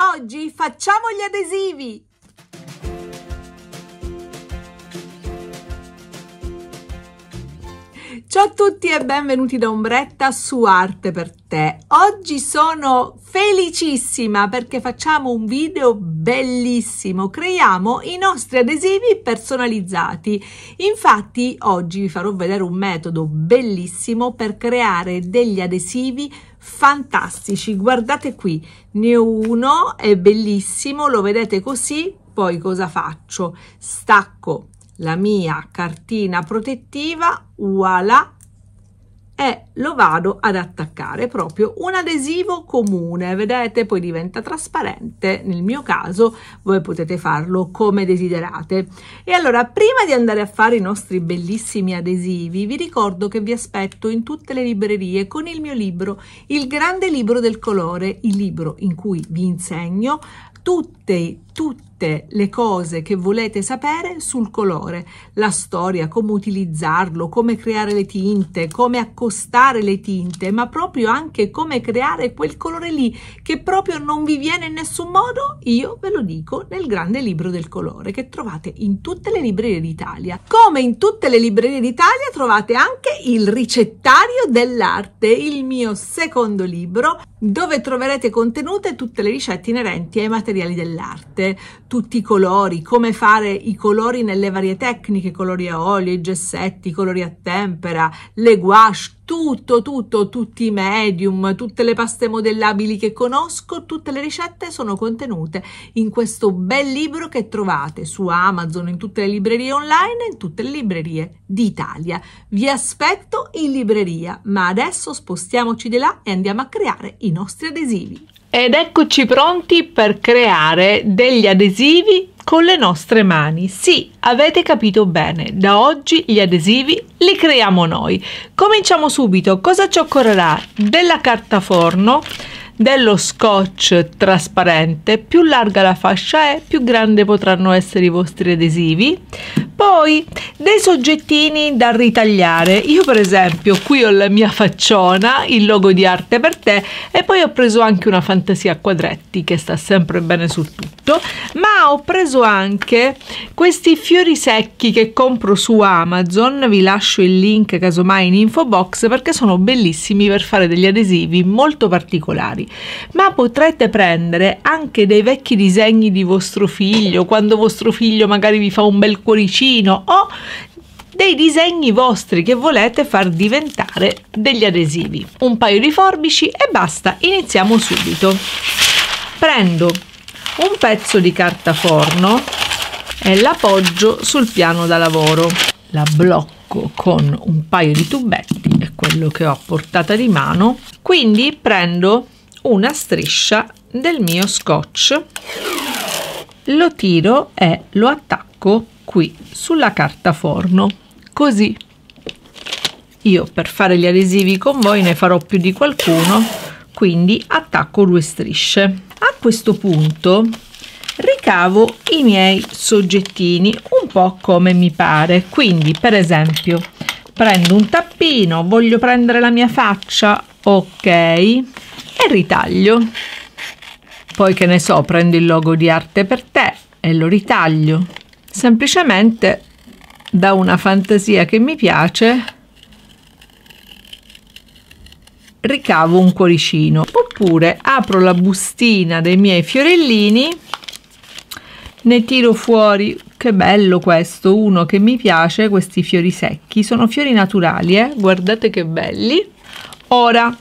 Oggi facciamo gli adesivi! Ciao a tutti e benvenuti da Ombretta su Arte per te. Oggi sono felicissima perché facciamo un video bellissimo. Creiamo i nostri adesivi personalizzati. Infatti oggi vi farò vedere un metodo bellissimo per creare degli adesivi fantastici. Guardate qui, ne ho uno, è bellissimo, lo vedete così. Poi cosa faccio? Stacco la mia cartina protettiva, voilà, e lo vado ad attaccare proprio un adesivo comune. Vedete poi diventa trasparente. Nel mio caso voi potete farlo come desiderate. E allora prima di andare a fare i nostri bellissimi adesivi vi ricordo che vi aspetto in tutte le librerie con il mio libro il grande libro del colore il libro in cui vi insegno tutte, tutte le cose che volete sapere sul colore, la storia, come utilizzarlo, come creare le tinte, come accostare le tinte, ma proprio anche come creare quel colore lì che proprio non vi viene in nessun modo, io ve lo dico nel grande libro del colore che trovate in tutte le librerie d'Italia. Come in tutte le librerie d'Italia trovate anche il ricettario dell'arte, il mio secondo libro dove troverete contenute tutte le ricette inerenti ai materiali dell'arte, tutti i colori, come fare i colori nelle varie tecniche, colori a olio, i gessetti, i colori a tempera, le gouache, tutto, tutto, tutti i medium, tutte le paste modellabili che conosco, tutte le ricette sono contenute in questo bel libro che trovate su Amazon, in tutte le librerie online e in tutte le librerie d'Italia. Vi aspetto in libreria, ma adesso spostiamoci di là e andiamo a creare i nostri adesivi. Ed eccoci pronti per creare degli adesivi con le nostre mani. Sì, avete capito bene, da oggi gli adesivi li creiamo noi. Cominciamo subito. Cosa ci occorrerà? Della carta forno, dello scotch trasparente, più larga la fascia è, più grande potranno essere i vostri adesivi. Poi dei soggettini da ritagliare. Io per esempio qui ho la mia facciona, il logo di arte per te e poi ho preso anche una fantasia a quadretti che sta sempre bene sul tutto, ma ho preso anche questi fiori secchi che compro su Amazon, vi lascio il link casomai in info box perché sono bellissimi per fare degli adesivi molto particolari. Ma potrete prendere anche dei vecchi disegni di vostro figlio, quando vostro figlio magari vi fa un bel cuoricino vicino o dei disegni vostri che volete far diventare degli adesivi. Un paio di forbici e basta, iniziamo subito. Prendo un pezzo di carta forno e l'appoggio sul piano da lavoro. La blocco con un paio di tubetti, è quello che ho a portata di mano. Quindi prendo una striscia del mio scotch, lo tiro e lo attacco qui sulla carta forno così. Io per fare gli adesivi con voi ne farò più di qualcuno quindi attacco due strisce. A questo punto ricavo i miei soggettini un po' come mi pare. Quindi per esempio prendo un tappino voglio prendere la mia faccia ok e ritaglio. Poi che ne so prendo il logo di arte per te e lo ritaglio semplicemente da una fantasia che mi piace ricavo un cuoricino. Oppure apro la bustina dei miei fiorellini ne tiro fuori che bello questo uno che mi piace questi fiori secchi. Sono fiori naturali eh? guardate che belli. Ora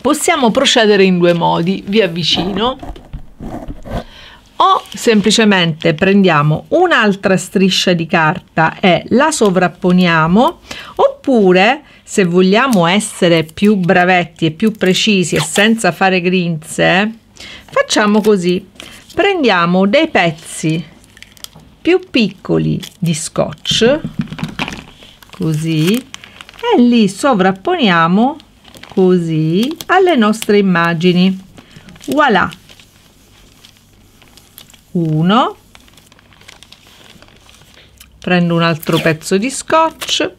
possiamo procedere in due modi vi avvicino o semplicemente prendiamo un'altra striscia di carta e la sovrapponiamo oppure se vogliamo essere più bravetti e più precisi e senza fare grinze facciamo così. Prendiamo dei pezzi più piccoli di scotch così e li sovrapponiamo così alle nostre immagini. Voilà 1 prendo un altro pezzo di scotch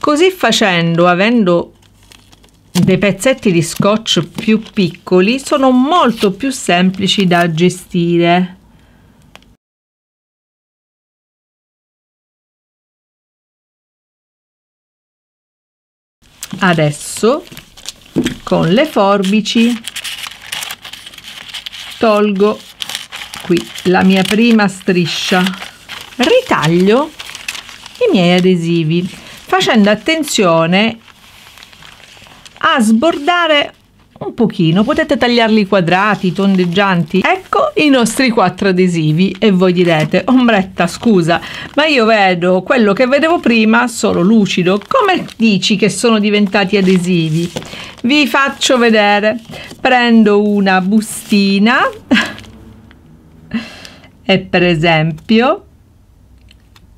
così facendo avendo dei pezzetti di scotch più piccoli sono molto più semplici da gestire. Adesso con le forbici tolgo qui la mia prima striscia, ritaglio i miei adesivi facendo attenzione a sbordare un pochino, potete tagliarli quadrati, tondeggianti. Ecco i nostri quattro adesivi e voi direte, ombretta scusa, ma io vedo quello che vedevo prima solo lucido, come dici che sono diventati adesivi? Vi faccio vedere, prendo una bustina e per esempio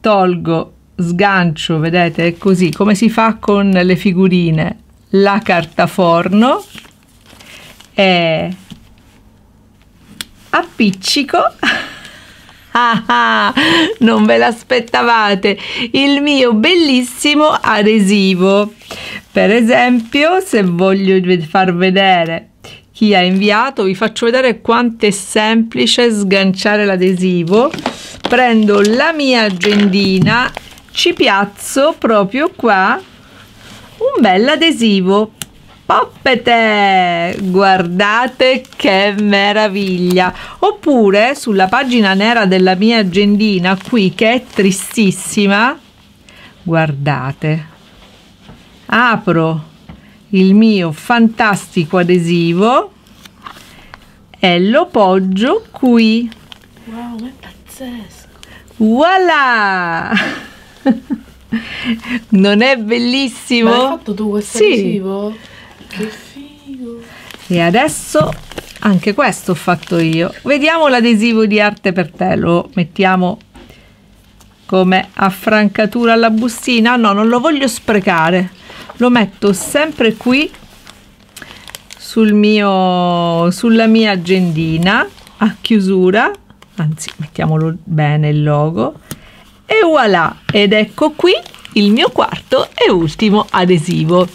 tolgo, sgancio, vedete, è così come si fa con le figurine, la carta forno e appiccico. Ah, ah, non ve l'aspettavate il mio bellissimo adesivo. Per esempio se voglio far vedere chi ha inviato vi faccio vedere quanto è semplice sganciare l'adesivo prendo la mia agendina ci piazzo proprio qua un bel adesivo Poppete! Guardate che meraviglia! Oppure sulla pagina nera della mia agendina qui che è tristissima, guardate, apro il mio fantastico adesivo e lo poggio qui. Wow, è pazzesco! Voilà! non è bellissimo? Ma hai fatto tu questo sì. adesivo? Che figo! E adesso anche questo ho fatto io. Vediamo l'adesivo di arte per te, lo mettiamo come affrancatura alla bustina. No, non lo voglio sprecare. Lo metto sempre qui sul mio, sulla mia agendina a chiusura. Anzi, mettiamolo bene il logo. E voilà! Ed ecco qui il mio quarto e ultimo adesivo.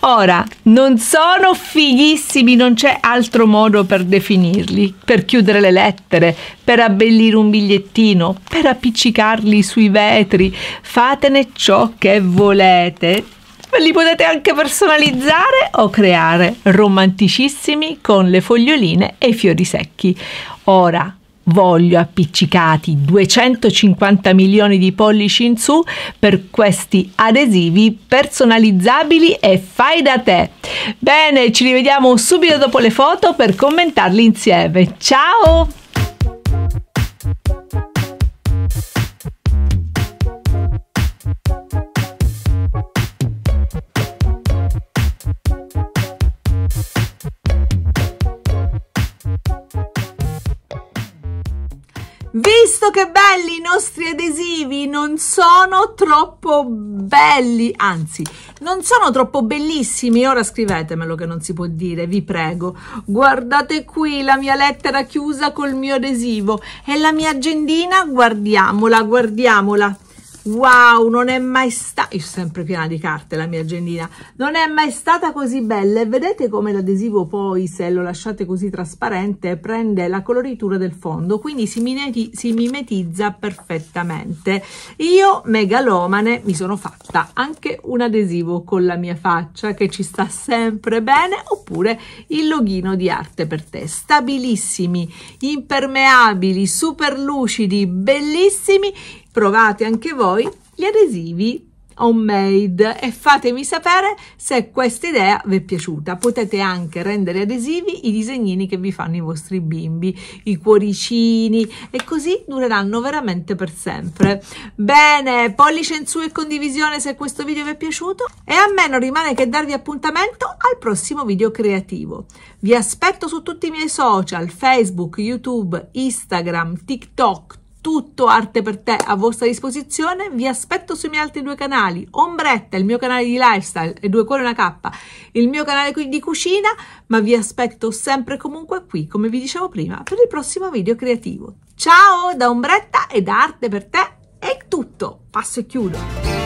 Ora, non sono fighissimi, non c'è altro modo per definirli, per chiudere le lettere, per abbellire un bigliettino, per appiccicarli sui vetri. Fatene ciò che volete. Li potete anche personalizzare o creare romanticissimi con le foglioline e i fiori secchi. Ora, voglio appiccicati 250 milioni di pollici in su per questi adesivi personalizzabili e fai da te. Bene, ci rivediamo subito dopo le foto per commentarli insieme. Ciao! Visto che belli i nostri adesivi, non sono troppo belli, anzi, non sono troppo bellissimi. Ora scrivetemelo che non si può dire, vi prego. Guardate qui la mia lettera chiusa col mio adesivo e la mia agendina, guardiamola, guardiamola Wow, non è mai stata, io sempre piena di carte la mia agendina, non è mai stata così bella e vedete come l'adesivo poi se lo lasciate così trasparente prende la coloritura del fondo, quindi si, mimeti, si mimetizza perfettamente. Io megalomane mi sono fatta anche un adesivo con la mia faccia che ci sta sempre bene oppure il loghino di arte per te, stabilissimi, impermeabili, super lucidi, bellissimi, provate anche voi gli adesivi homemade e fatemi sapere se questa idea vi è piaciuta. Potete anche rendere adesivi i disegnini che vi fanno i vostri bimbi, i cuoricini e così dureranno veramente per sempre. Bene, pollice in su e condivisione se questo video vi è piaciuto e a me non rimane che darvi appuntamento al prossimo video creativo. Vi aspetto su tutti i miei social, Facebook, YouTube, Instagram, TikTok, tutto arte per te a vostra disposizione. Vi aspetto sui miei altri due canali, Ombretta, il mio canale di lifestyle e Due Cuori una K, il mio canale di cucina, ma vi aspetto sempre e comunque qui, come vi dicevo prima, per il prossimo video creativo. Ciao da Ombretta e da Arte per te è tutto. Passo e chiudo.